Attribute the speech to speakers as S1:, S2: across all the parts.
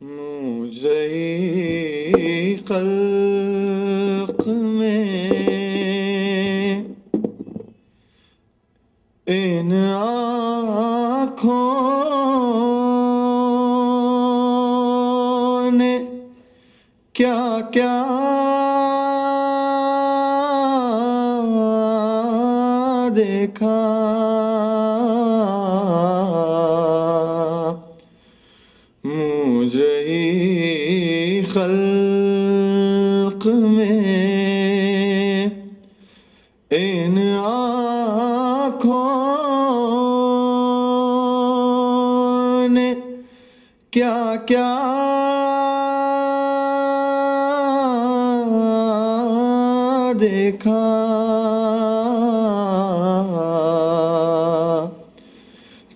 S1: मुझे खल्क में इन आँखों ने क्या क्या इन आँखों ने क्या क्या देखा?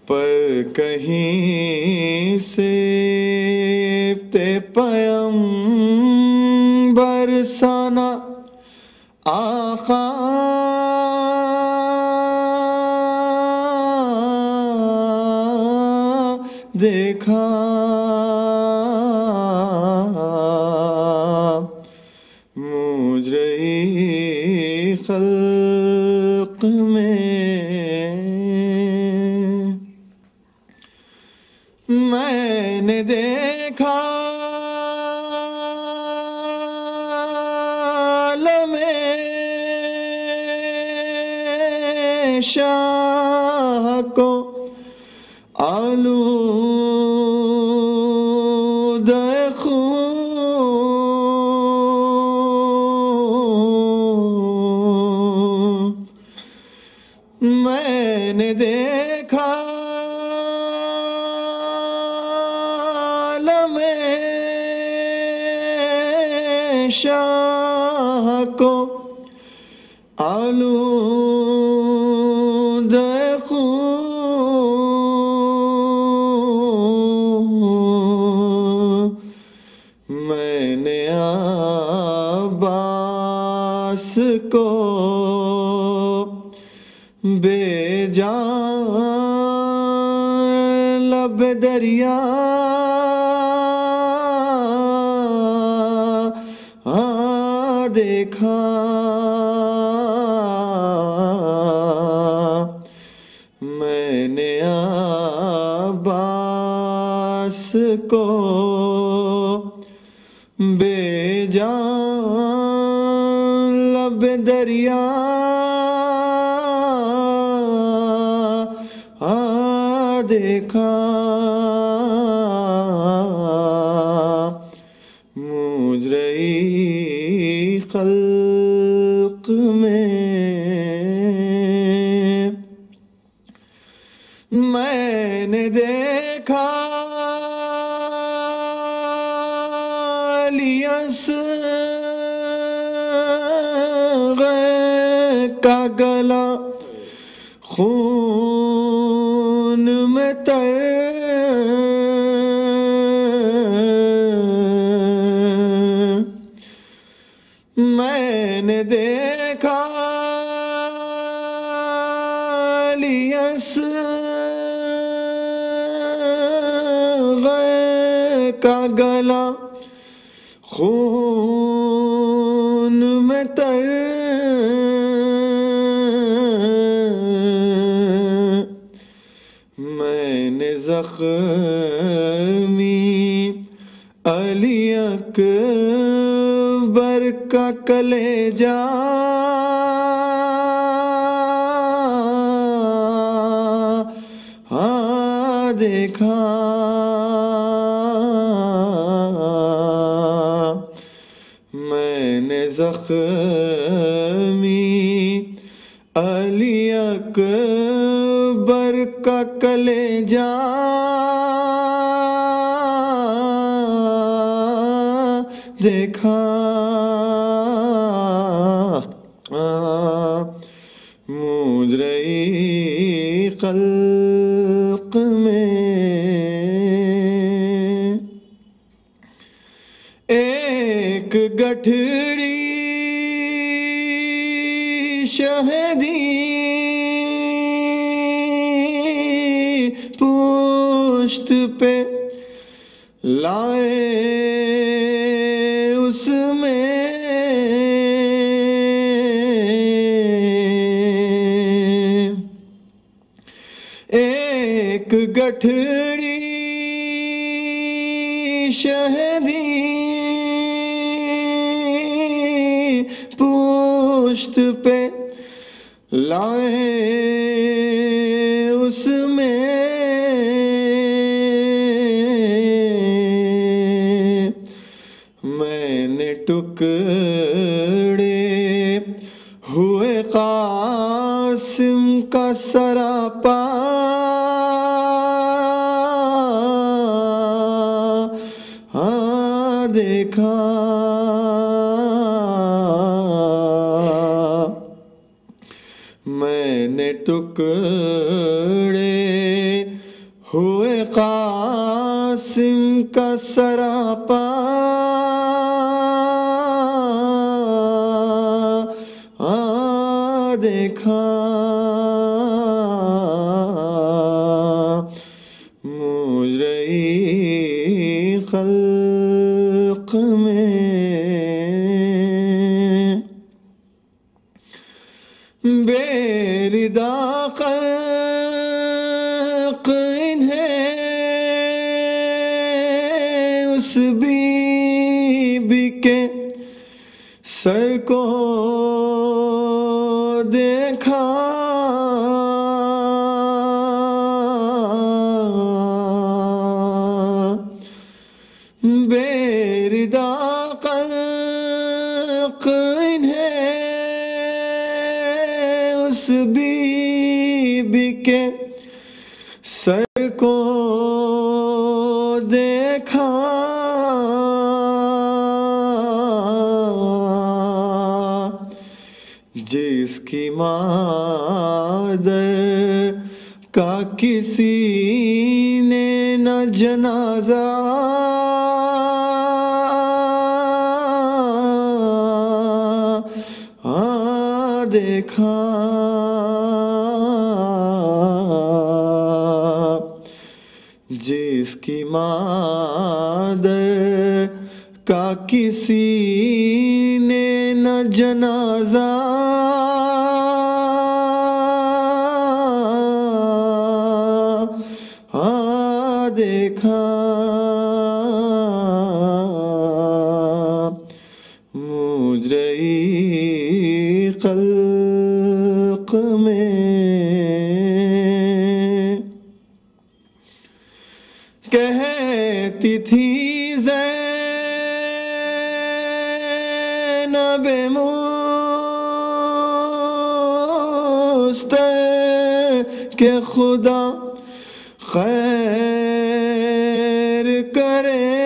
S1: पर कहीं से ही खल्क में मैंने देखा शाह को आलू मैंने देखा। लमे शाह को आलू देखू मैंने आबास को देखा। मैंने आबास को बेजान लब दरिया। देखा। मुझे खल्क में मैंने देखा लियस का गला मैंने देखा लियस। का गला खून में तर। मैंने जख्मी अली का कलेजा। देखा। मैंने जख्मी अली अकबर का कलेजा। शहदी पोस्ट पे लाए उसमें। एक गठरी शहदी पोस्त पे लाए उसमें। मैंने टुकड़े हुए कासिम का टुकड़े। हुए कासिम का सरापा। आ देखा। मुझे खल्क में बेरिदा खल्क इन्हें उस बीबी के सर को के सर को देखा। जिसकी मादर का किसी ने न जनाजा। देखा मादर का किसी ने न जनाजा। कहती थी जैनब मुस्त के खुदा खैर करे।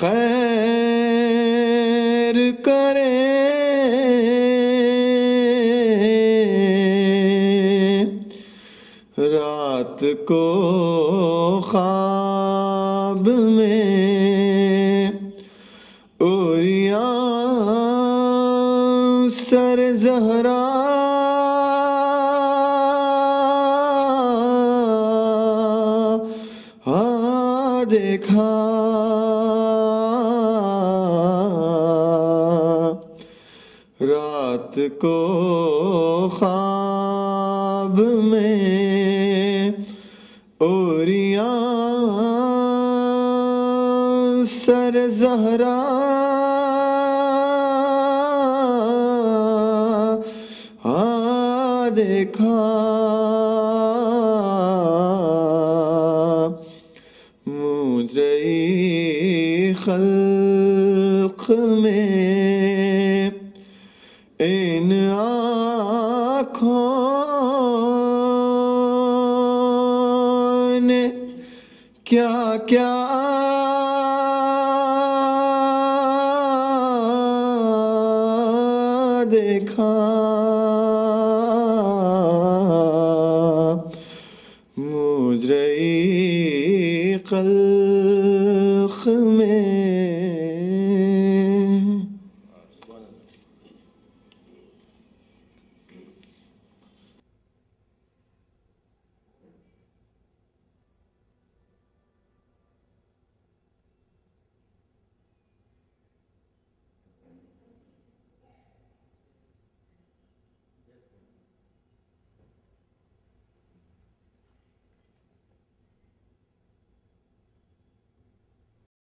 S1: खैर करे। रात को ख्वाब में उरिया सर जहरा को ख्वाब में ओरिया सर जहरा आ देखा मुझे खल्क में इन आँखों ने क्या क्या देखा? मुजरई कल्ख में